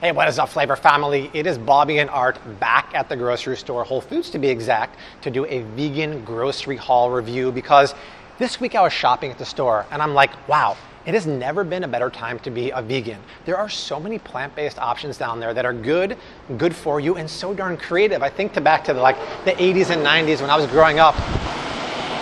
Hey, what is up, Flavor family? It is Bobby and Art back at the grocery store, Whole Foods to be exact, to do a vegan grocery haul review because this week I was shopping at the store and I'm like, wow, it has never been a better time to be a vegan. There are so many plant-based options down there that are good, good for you, and so darn creative. I think to back to the, like the 80s and 90s when I was growing up,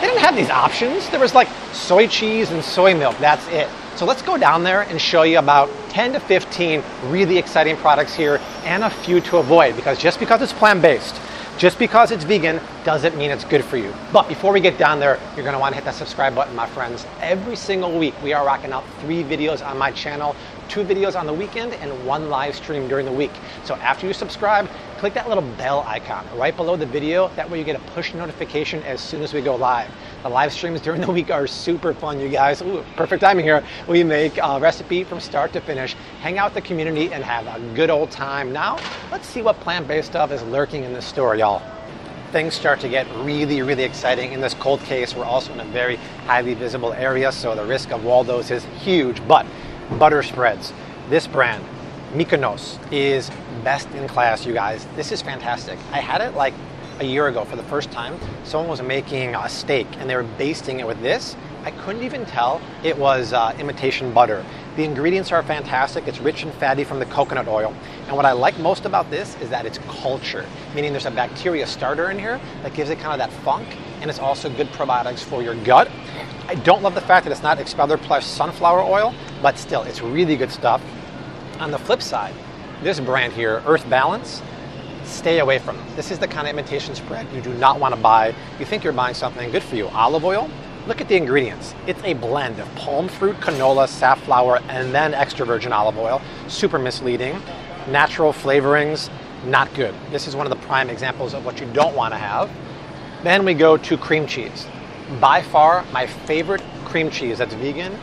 they didn't have these options. There was like soy cheese and soy milk. That's it. So let's go down there and show you about 10 to 15 really exciting products here and a few to avoid because just because it's plant-based, just because it's vegan doesn't mean it's good for you. But before we get down there, you're gonna wanna hit that subscribe button, my friends. Every single week, we are rocking out three videos on my channel, two videos on the weekend and one live stream during the week. So after you subscribe, click that little bell icon right below the video. That way you get a push notification as soon as we go live. The live streams during the week are super fun, you guys. Ooh, perfect timing here. We make a recipe from start to finish, hang out the community, and have a good old time. Now, let's see what plant-based stuff is lurking in this store, y'all things start to get really, really exciting. In this cold case, we're also in a very highly visible area, so the risk of Waldo's is huge. But butter spreads, this brand, Mykonos, is best in class, you guys. This is fantastic. I had it like a year ago for the first time, someone was making a steak and they were basting it with this. I couldn't even tell it was uh, imitation butter. The ingredients are fantastic. It's rich and fatty from the coconut oil. And what I like most about this is that it's cultured, meaning there's a bacteria starter in here that gives it kind of that funk, and it's also good probiotics for your gut. I don't love the fact that it's not expeller pressed sunflower oil, but still, it's really good stuff. On the flip side, this brand here, Earth Balance, stay away from them. This is the kind of imitation spread you do not want to buy. You think you're buying something good for you. Olive oil, look at the ingredients. It's a blend of palm fruit, canola, safflower, and then extra virgin olive oil. Super misleading. Natural flavorings, not good. This is one of the prime examples of what you don't want to have. Then we go to cream cheese. By far, my favorite cream cheese that's vegan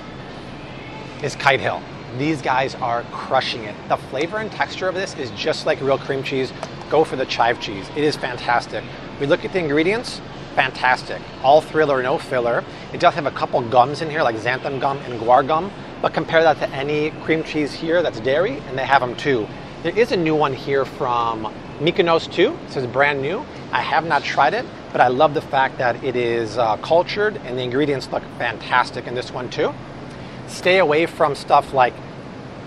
is Kite Hill. These guys are crushing it. The flavor and texture of this is just like real cream cheese. Go for the chive cheese. It is fantastic. We look at the ingredients, fantastic. All thriller, no filler. It does have a couple gums in here, like xanthan gum and guar gum, but compare that to any cream cheese here that's dairy, and they have them too. There is a new one here from Mykonos too. This is brand new. I have not tried it, but I love the fact that it is uh, cultured and the ingredients look fantastic in this one too. Stay away from stuff like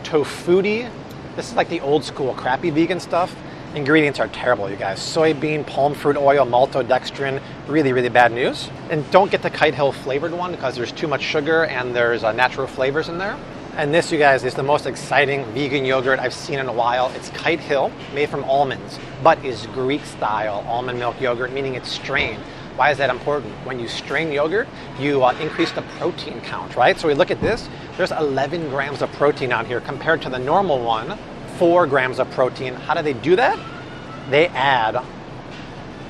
tofuti. This is like the old school crappy vegan stuff. Ingredients are terrible, you guys. Soybean, palm fruit oil, maltodextrin, really, really bad news. And don't get the Kite Hill flavored one because there's too much sugar and there's uh, natural flavors in there. And this, you guys, is the most exciting vegan yogurt I've seen in a while. It's Kite Hill, made from almonds, but is Greek style almond milk yogurt, meaning it's strained. Why is that important? When you strain yogurt, you uh, increase the protein count, right? So we look at this, there's 11 grams of protein on here compared to the normal one, four grams of protein. How do they do that? They add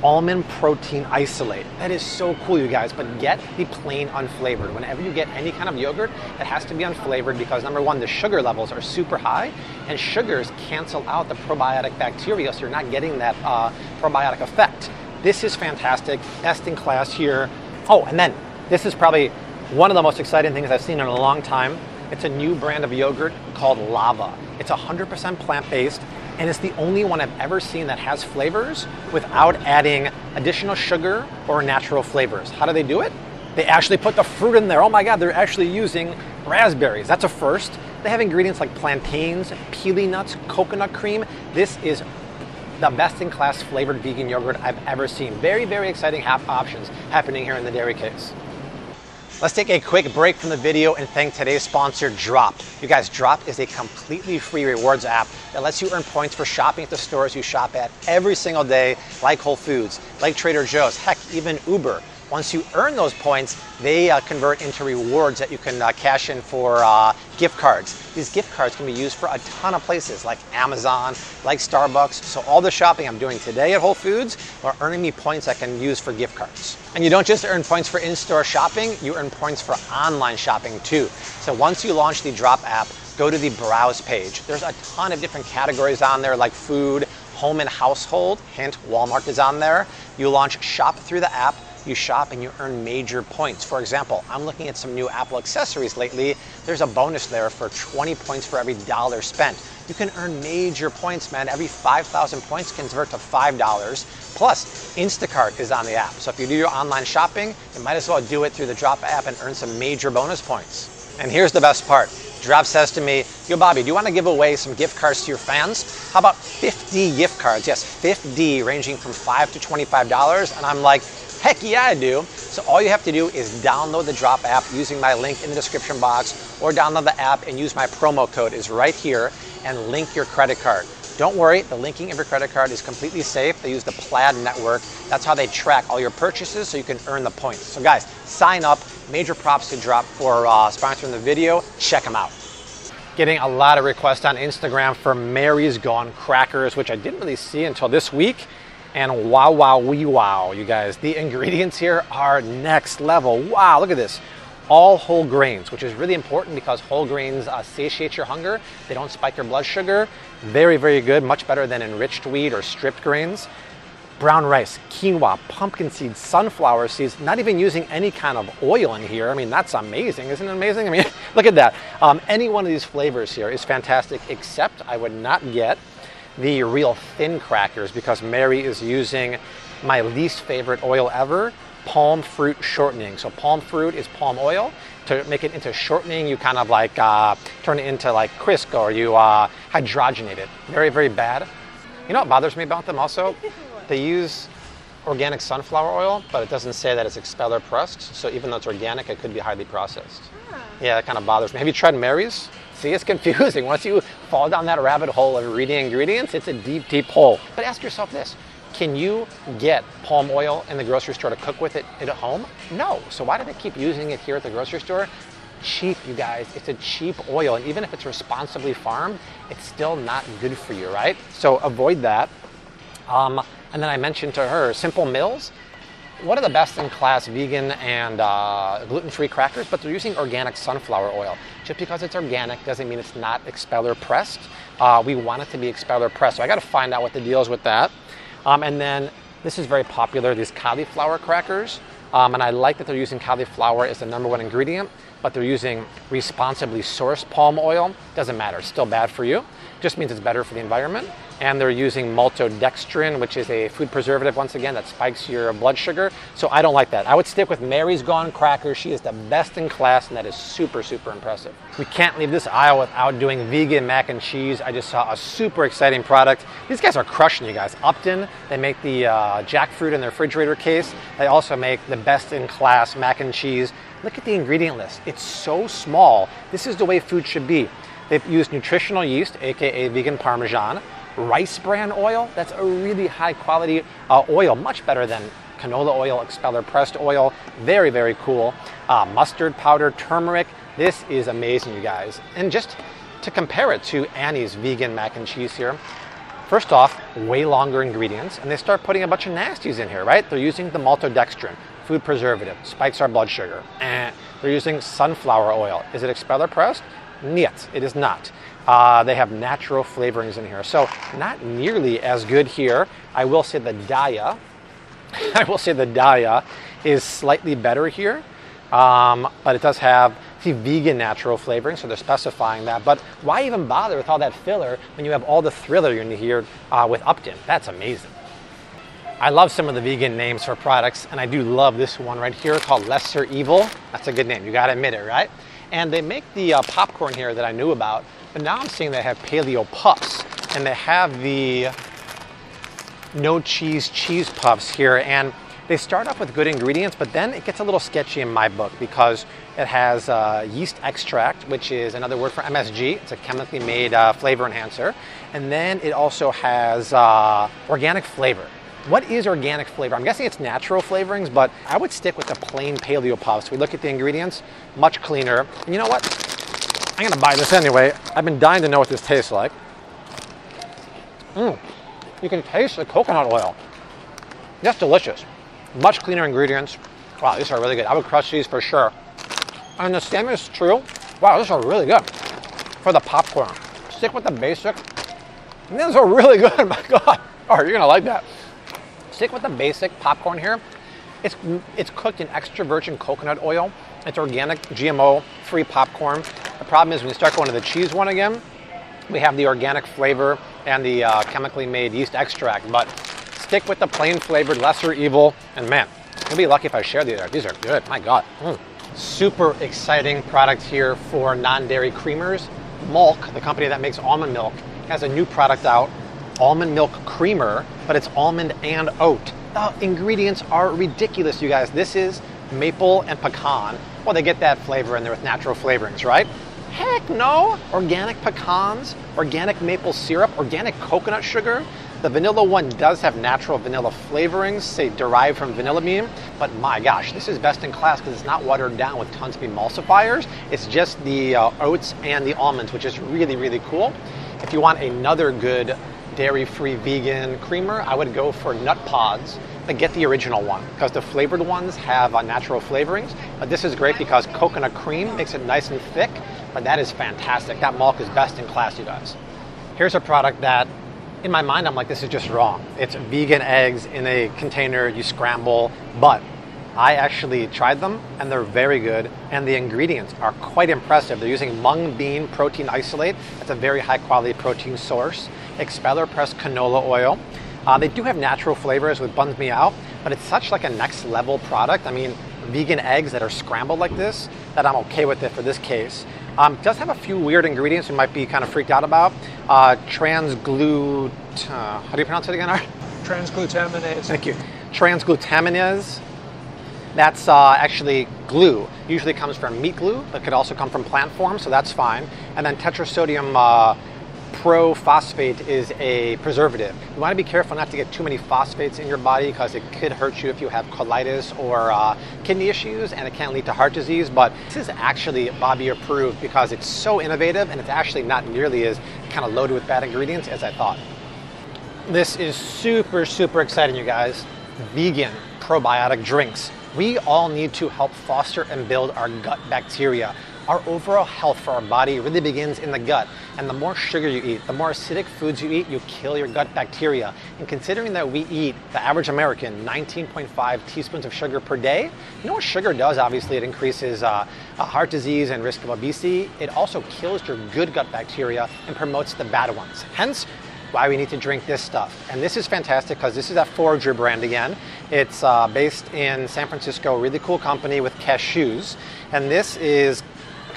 almond protein isolate. That is so cool, you guys, but get the plain unflavored. Whenever you get any kind of yogurt, it has to be unflavored because number one, the sugar levels are super high, and sugars cancel out the probiotic bacteria, so you're not getting that uh, probiotic effect. This is fantastic, best in class here. Oh, and then this is probably one of the most exciting things I've seen in a long time. It's a new brand of yogurt called Lavva. It's 100% plant based, and it's the only one I've ever seen that has flavors without adding additional sugar or natural flavors. How do they do it? They actually put the fruit in there. Oh my God, they're actually using raspberries. That's a first. They have ingredients like plantains, pili nuts, coconut cream. This is the best in class flavored vegan yogurt I've ever seen. Very, very exciting half options happening here in the dairy case. Let's take a quick break from the video and thank today's sponsor, Drop. You guys, Drop is a completely free rewards app that lets you earn points for shopping at the stores you shop at every single day, like Whole Foods, like Trader Joe's, heck, even Uber. Once you earn those points, they uh, convert into rewards that you can uh, cash in for uh, gift cards. These gift cards can be used for a ton of places like Amazon, like Starbucks. So all the shopping I'm doing today at Whole Foods are earning me points I can use for gift cards. And you don't just earn points for in-store shopping, you earn points for online shopping too. So once you launch the Drop app, go to the browse page. There's a ton of different categories on there like food, home and household. Hint, Walmart is on there. You launch shop through the app you shop and you earn major points. For example, I'm looking at some new Apple accessories lately. There's a bonus there for 20 points for every dollar spent. You can earn major points, man. Every 5,000 points convert to $5. Plus, Instacart is on the app. So if you do your online shopping, you might as well do it through the Drop app and earn some major bonus points. And here's the best part. Drop says to me, Yo, Bobby, do you want to give away some gift cards to your fans? How about 50 gift cards? Yes, 50, ranging from 5 to $25. And I'm like, Heck yeah, I do. So all you have to do is download the Drop app using my link in the description box or download the app and use my promo code is right here and link your credit card. Don't worry, the linking of your credit card is completely safe. They use the Plaid network. That's how they track all your purchases so you can earn the points. So guys, sign up. Major props to Drop for uh, sponsoring the video. Check them out. Getting a lot of requests on Instagram for Mary's Gone crackers, which I didn't really see until this week. And wow, wow, wee wow, you guys. The ingredients here are next level. Wow, look at this all whole grains, which is really important because whole grains uh, satiate your hunger. They don't spike your blood sugar. Very, very good, much better than enriched wheat or stripped grains. Brown rice, quinoa, pumpkin seeds, sunflower seeds, not even using any kind of oil in here. I mean, that's amazing. Isn't it amazing? I mean, look at that. Um, any one of these flavors here is fantastic, except I would not get the real thin crackers because Mary is using my least favorite oil ever, palm fruit shortening. So palm fruit is palm oil. To make it into shortening, you kind of like uh, turn it into like Crisco or you uh, hydrogenate it. Very, very bad. You know what bothers me about them also? They use organic sunflower oil, but it doesn't say that it's expeller pressed. So even though it's organic, it could be highly processed. Ah. Yeah, that kind of bothers me. Have you tried Mary's? See, it's confusing. Once you fall down that rabbit hole of reading ingredients, it's a deep, deep hole. But ask yourself this can you get palm oil in the grocery store to cook with it at home? No. So why do they keep using it here at the grocery store? Cheap, you guys. It's a cheap oil. And even if it's responsibly farmed, it's still not good for you, right? So avoid that. Um, and then I mentioned to her Simple Mills. What of the best in class vegan and uh, gluten free crackers? But they're using organic sunflower oil. Just because it's organic doesn't mean it's not expeller pressed. Uh, we want it to be expeller pressed. So I got to find out what the deal is with that. Um, and then this is very popular, these cauliflower crackers. Um, and I like that they're using cauliflower as the number one ingredient, but they're using responsibly sourced palm oil. Doesn't matter, it's still bad for you. Just means it's better for the environment and they're using maltodextrin, which is a food preservative, once again, that spikes your blood sugar. So I don't like that. I would stick with Mary's Gone Cracker. She is the best in class, and that is super, super impressive. We can't leave this aisle without doing vegan mac and cheese. I just saw a super exciting product. These guys are crushing you guys. Upton, they make the uh, jackfruit in their refrigerator case. They also make the best in class mac and cheese. Look at the ingredient list. It's so small. This is the way food should be. They've used nutritional yeast, aka vegan parmesan rice bran oil. That's a really high quality uh, oil, much better than canola oil, expeller pressed oil. Very, very cool. Uh, mustard powder, turmeric. This is amazing, you guys. And just to compare it to Annie's vegan mac and cheese here, first off, way longer ingredients, and they start putting a bunch of nasties in here, right? They're using the maltodextrin, food preservative, spikes our blood sugar. And they're using sunflower oil. Is it expeller pressed? Niet, it is not. Uh, they have natural flavorings in here. So not nearly as good here. I will say the Daiya, I will say the Daiya is slightly better here, um, but it does have the vegan natural flavoring, so they're specifying that. But why even bother with all that filler when you have all the thriller you're in here uh, with Upton? That's amazing. I love some of the vegan names for products, and I do love this one right here called Lesser Evil. That's a good name, you gotta admit it, right? And they make the uh, popcorn here that I knew about, but now I'm seeing they have paleo puffs, and they have the no cheese cheese puffs here. And they start off with good ingredients, but then it gets a little sketchy in my book because it has uh, yeast extract, which is another word for MSG. It's a chemically made uh, flavor enhancer. And then it also has uh, organic flavor. What is organic flavor? I'm guessing it's natural flavorings, but I would stick with the plain paleo puffs. We look at the ingredients, much cleaner. And you know what? I'm gonna buy this anyway. I've been dying to know what this tastes like. Mmm, you can taste the coconut oil. That's delicious. Much cleaner ingredients. Wow, these are really good. I would crush these for sure. And the same is true. Wow, these are really good for the popcorn. Stick with the basic. And these are really good. My God. Right, you're gonna like that stick with the basic popcorn here. It's, it's cooked in extra virgin coconut oil. It's organic, GMO, free popcorn. The problem is when you start going to the cheese one again, we have the organic flavor and the uh, chemically made yeast extract. But stick with the plain flavored lesser evil, and man, you'll be lucky if I share these. These are good. My God. Mm. Super exciting product here for non-dairy creamers. Malk, the company that makes almond milk, has a new product out, almond milk creamer, but it's almond and oat. The ingredients are ridiculous, you guys. This is maple and pecan. Well, they get that flavor in there with natural flavorings, right? Heck no! Organic pecans, organic maple syrup, organic coconut sugar. The vanilla one does have natural vanilla flavorings, say derived from vanilla bean, but my gosh, this is best in class because it's not watered down with tons of emulsifiers. It's just the uh, oats and the almonds, which is really, really cool. If you want another good dairy-free vegan creamer, I would go for Nut Pods but get the original one because the flavored ones have uh, natural flavorings. But this is great because coconut cream makes it nice and thick, but that is fantastic. That milk is best in class, you guys. Here's a product that in my mind, I'm like, this is just wrong. It's vegan eggs in a container, you scramble, but I actually tried them and they're very good, and the ingredients are quite impressive. They're using mung bean protein isolate, that's a very high quality protein source, expeller pressed canola oil. Uh, they do have natural flavors, with buns me out, but it's such like a next level product. I mean, vegan eggs that are scrambled like this, that I'm okay with it for this case. Um, does have a few weird ingredients you might be kind of freaked out about. Uh, transglut, uh, how do you pronounce it again, Art? Transglutaminase. Thank you. Transglutaminase. That's uh, actually glue. Usually comes from meat glue, but could also come from plant form, so that's fine. And then tetrasodium uh, pyrophosphate is a preservative. You want to be careful not to get too many phosphates in your body because it could hurt you if you have colitis or uh, kidney issues and it can lead to heart disease. But this is actually Bobby approved because it's so innovative and it's actually not nearly as kind of loaded with bad ingredients as I thought. This is super, super exciting, you guys. Vegan probiotic drinks. We all need to help foster and build our gut bacteria. Our overall health for our body really begins in the gut. And the more sugar you eat, the more acidic foods you eat, you kill your gut bacteria. And considering that we eat, the average American, 19.5 teaspoons of sugar per day, you know what sugar does? Obviously, it increases uh, uh, heart disease and risk of obesity. It also kills your good gut bacteria and promotes the bad ones. Hence, why we need to drink this stuff. And this is fantastic because this is that Forager brand again. It's uh, based in San Francisco, really cool company with cashews. And this is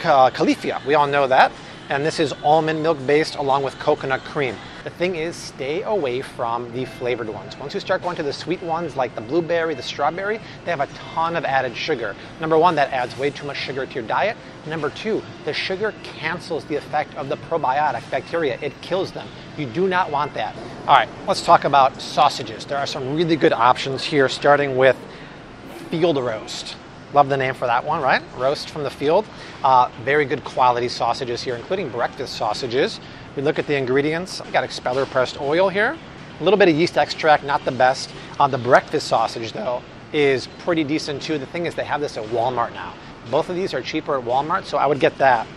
Uh, Califia. We all know that. And this is almond milk based along with coconut cream. The thing is, stay away from the flavored ones. Once you start going to the sweet ones like the blueberry, the strawberry, they have a ton of added sugar. Number one, that adds way too much sugar to your diet. Number two, the sugar cancels the effect of the probiotic bacteria, it kills them. You do not want that. All right, let's talk about sausages. There are some really good options here, starting with field roast. Love the name for that one, right? Roast from the field. Uh, very good quality sausages here, including breakfast sausages. We look at the ingredients. We got expeller pressed oil here, a little bit of yeast extract, not the best. Uh, the breakfast sausage, though, is pretty decent too. The thing is, they have this at Walmart now. Both of these are cheaper at Walmart, so I would get that.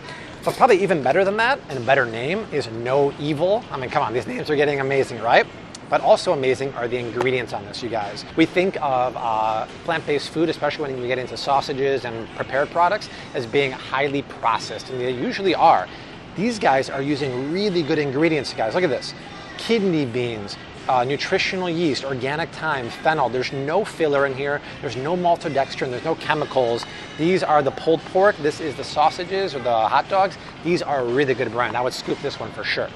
But probably even better than that, and a better name, is No Evil. I mean, come on, these names are getting amazing, right? But also amazing are the ingredients on this, you guys. We think of uh, plant based food, especially when you get into sausages and prepared products, as being highly processed, and they usually are. These guys are using really good ingredients, guys. Look at this kidney beans, uh, nutritional yeast, organic thyme, fennel. There's no filler in here. There's no maltodextrin. There's no chemicals. These are the pulled pork. This is the sausages or the hot dogs. These are a really good brand. I would scoop this one for sure.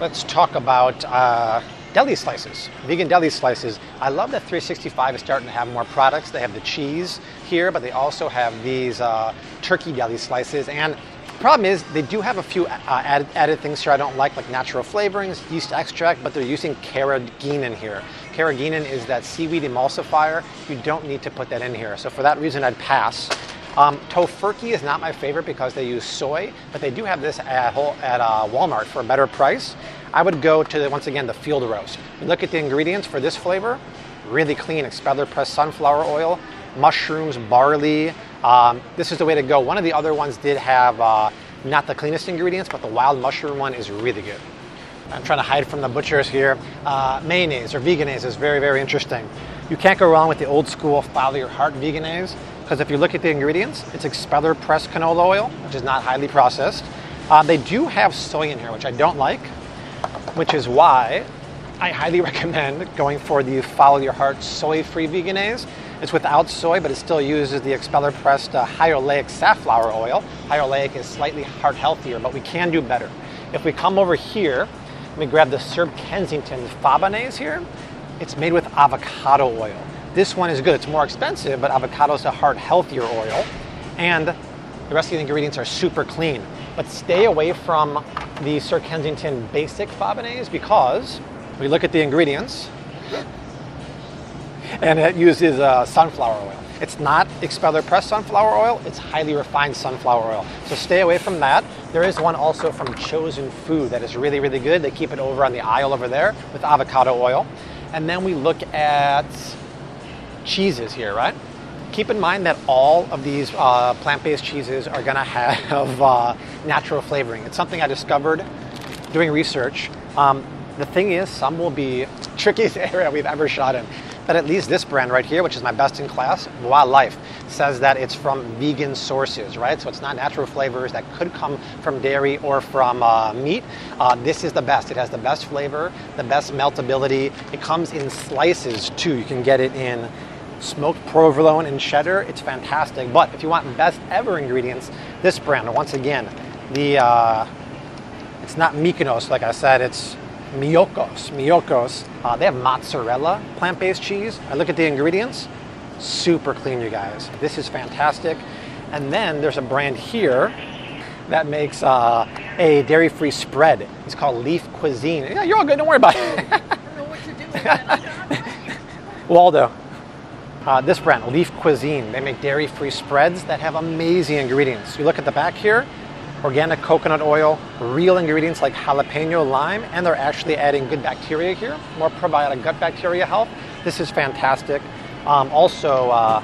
Let's talk about uh, deli slices, vegan deli slices. I love that 365 is starting to have more products. They have the cheese here, but they also have these uh, turkey deli slices. And the problem is they do have a few uh, added, added, things here I don't like, like natural flavorings, yeast extract, but they're using carrageenan here. Carrageenan is that seaweed emulsifier. You don't need to put that in here. So for that reason, I'd pass. Um, Tofurky is not my favorite because they use soy, but they do have this at, at uh, Walmart for a better price. I would go to, the, once again, the field roast. You look at the ingredients for this flavor, really clean, expeller pressed sunflower oil, mushrooms, barley. Um, this is the way to go. One of the other ones did have uh, not the cleanest ingredients, but the wild mushroom one is really good. I'm trying to hide from the butchers here. Uh, mayonnaise or veganese is very, very interesting. You can't go wrong with the old school follow your heart veganese because if you look at the ingredients, it's expeller pressed canola oil, which is not highly processed. Uh, they do have soy in here, which I don't like, which is why I highly recommend going for the follow your heart soy free veganese. It's without soy, but it still uses the expeller pressed uh, high oleic safflower oil. High oleic is slightly heart healthier, but we can do better. If we come over here, let me grab the Sir Kensington Fabanaise here. It's made with avocado oil. This one is good. It's more expensive, but avocado is a heart healthier oil. And the rest of the ingredients are super clean. But stay away from the Sir Kensington Basic Fabanaise because we look at the ingredients and it uses uh, sunflower oil. It's not expeller pressed sunflower oil, it's highly refined sunflower oil. So stay away from that. There is one also from Chosen Food that is really, really good. They keep it over on the aisle over there with avocado oil. And then we look at cheeses here, right? Keep in mind that all of these uh, plant based cheeses are gonna have uh, natural flavoring. It's something I discovered doing research. Um, the thing is, some will be trickiest area we've ever shot in. But at least this brand right here, which is my best in class, Violife, says that it's from vegan sources, right? So it's not natural flavors that could come from dairy or from uh, meat. Uh, this is the best. It has the best flavor, the best meltability. It comes in slices too. You can get it in smoked provolone and cheddar. It's fantastic. But if you want best ever ingredients, this brand, once again, the uh, it's not Mykonos, like I said, it's Miyoko's. Miyoko's. Uh, they have mozzarella plant-based cheese. I look at the ingredients, super clean, you guys. This is fantastic. And then there's a brand here that makes uh, a dairy-free spread. It's called Leaf Cuisine. Yeah, you're all good. Don't worry about it. Waldo. Uh, this brand, Leaf Cuisine, they make dairy-free spreads that have amazing ingredients. You look at the back here, organic coconut oil, real ingredients like jalapeno lime, and they're actually adding good bacteria here, more probiotic gut bacteria health. This is fantastic. Um, also, uh,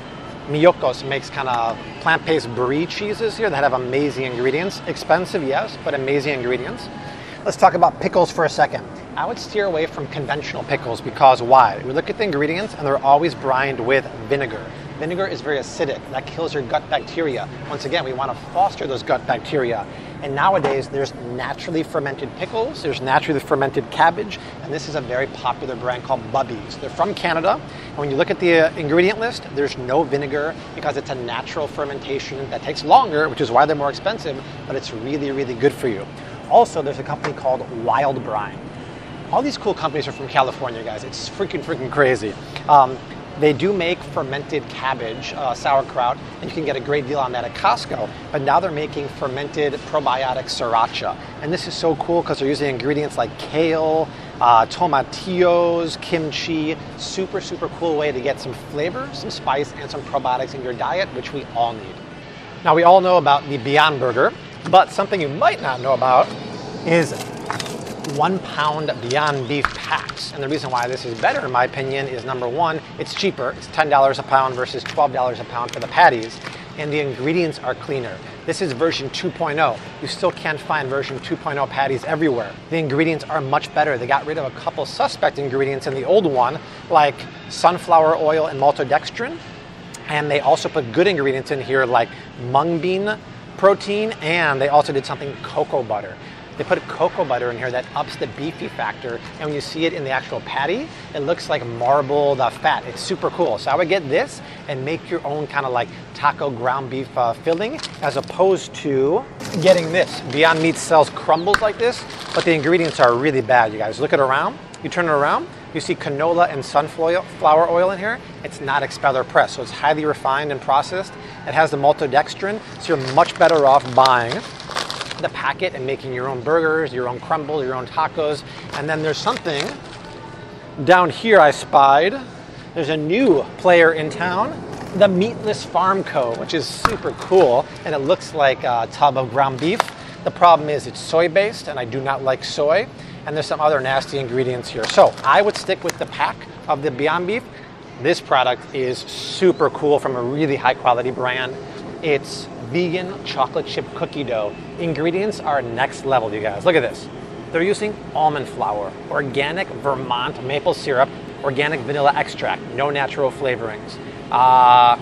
Miyokos makes kind of plant-based brie cheeses here that have amazing ingredients. Expensive, yes, but amazing ingredients. Let's talk about pickles for a second. I would steer away from conventional pickles because why? We look at the ingredients and they're always brined with vinegar. Vinegar is very acidic. That kills your gut bacteria. Once again, we want to foster those gut bacteria. And nowadays, there's naturally fermented pickles, there's naturally fermented cabbage, and this is a very popular brand called Bubbies. They're from Canada, and when you look at the uh, ingredient list, there's no vinegar because it's a natural fermentation that takes longer, which is why they're more expensive, but it's really, really good for you. Also, there's a company called Wild Brine. All these cool companies are from California, guys. It's freaking, freaking crazy. Um, they do make fermented cabbage, uh, sauerkraut, and you can get a great deal on that at Costco. But now they're making fermented probiotic sriracha. And this is so cool because they're using ingredients like kale, uh, tomatillos, kimchi. Super, super cool way to get some flavor, some spice, and some probiotics in your diet, which we all need. Now, we all know about the Beyond Burger, but something you might not know about is one pound Beyond Beef packs. And the reason why this is better, in my opinion, is number one, it's cheaper. It's $10 a pound versus $12 a pound for the patties. And the ingredients are cleaner. This is version 2.0. You still can't find version 2.0 patties everywhere. The ingredients are much better. They got rid of a couple suspect ingredients in the old one, like sunflower oil and maltodextrin. And they also put good ingredients in here, like mung bean protein, and they also did something cocoa butter. They put a cocoa butter in here that ups the beefy factor, and when you see it in the actual patty, it looks like marbled uh, fat. It's super cool. So I would get this and make your own kind of like taco ground beef uh, filling, as opposed to getting this. Beyond Meat sells crumbles like this, but the ingredients are really bad. You guys look it around. You turn it around. You see canola and sunflower oil in here. It's not expeller pressed, so it's highly refined and processed. It has the maltodextrin, so you're much better off buying the packet and making your own burgers, your own crumbles, your own tacos. And then there's something down here I spied. There's a new player in town, the Meatless Farm Co., which is super cool, and it looks like a tub of ground beef. The problem is it's soy based, and I do not like soy, and there's some other nasty ingredients here. So I would stick with the pack of the Beyond Beef. This product is super cool from a really high quality brand. It's vegan chocolate chip cookie dough. Ingredients are next level, you guys. Look at this. They're using almond flour, organic Vermont maple syrup, organic vanilla extract, no natural flavorings. Uh,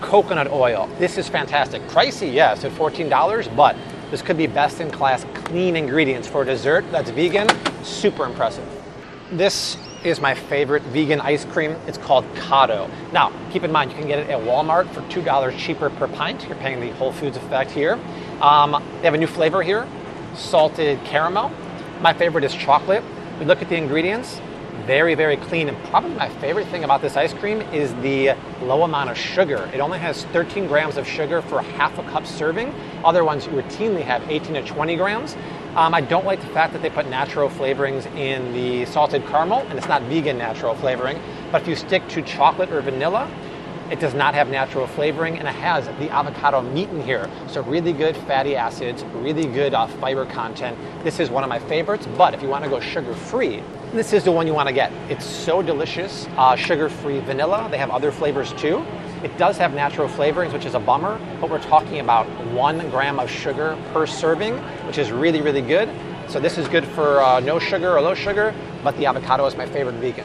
coconut oil. This is fantastic. Pricey, yes, at $14, but this could be best in class clean ingredients for a dessert that's vegan. Super impressive. This is my favorite vegan ice cream. It's called Cado. Now, keep in mind, you can get it at Walmart for $2 cheaper per pint. You're paying the Whole Foods effect here. Um, they have a new flavor here, salted caramel. My favorite is chocolate. We look at the ingredients, very, very clean. And probably my favorite thing about this ice cream is the low amount of sugar. It only has 13 grams of sugar for half a cup serving. Other ones routinely have 18 to 20 grams. Um, I don't like the fact that they put natural flavorings in the salted caramel, and it's not vegan natural flavoring. But if you stick to chocolate or vanilla, it does not have natural flavoring and it has the avocado meat in here. So really good fatty acids, really good uh, fiber content. This is one of my favorites, but if you want to go sugar free, this is the one you want to get. It's so delicious, uh, sugar free vanilla. They have other flavors too. It does have natural flavorings, which is a bummer, but we're talking about one gram of sugar per serving, which is really, really good. So this is good for uh, no sugar or low sugar, but the avocado is my favorite vegan.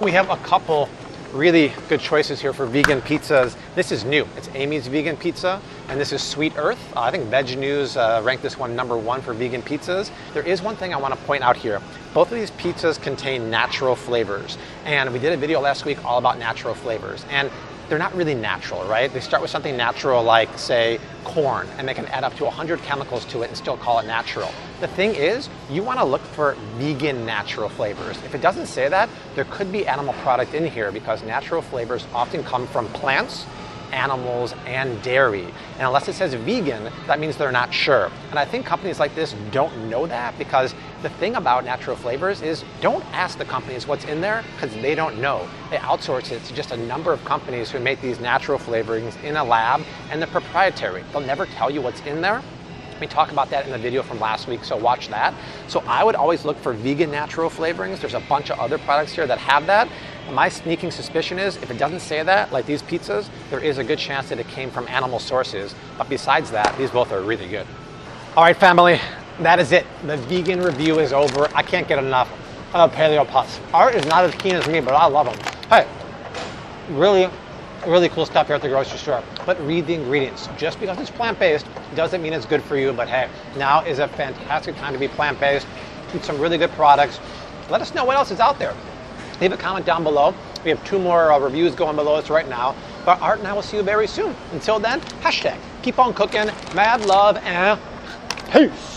We have a couple really good choices here for vegan pizzas. This is new. It's Amy's Vegan Pizza, and this is Sweet Earth. Uh, I think Veg News uh, ranked this one number one for vegan pizzas. There is one thing I want to point out here. Both of these pizzas contain natural flavors, and we did a video last week all about natural flavors. And they're not really natural, right? They start with something natural like, say, corn, and they can add up to 100 chemicals to it and still call it natural. The thing is, you want to look for vegan natural flavors. If it doesn't say that, there could be animal product in here because natural flavors often come from plants animals, and dairy. And unless it says vegan, that means they're not sure. And I think companies like this don't know that because the thing about natural flavors is don't ask the companies what's in there because they don't know. They outsource it to just a number of companies who make these natural flavorings in a lab and they're proprietary. They'll never tell you what's in there. We talk about that in the video from last week, so watch that. So I would always look for vegan natural flavorings. There's a bunch of other products here that have that. My sneaking suspicion is if it doesn't say that, like these pizzas, there is a good chance that it came from animal sources. But besides that, these both are really good. All right, family, that is it. The vegan review is over. I can't get enough of Paleo Puffs. Art is not as keen as me, but I love them. Hey, really, really cool stuff here at the grocery store. But read the ingredients. Just because it's plant-based doesn't mean it's good for you, but hey, now is a fantastic time to be plant-based. Eat some really good products. Let us know what else is out there. Leave a comment down below. We have two more uh, reviews going below us right now. But Art and I will see you very soon. Until then, hashtag keep on cooking, mad love, and peace.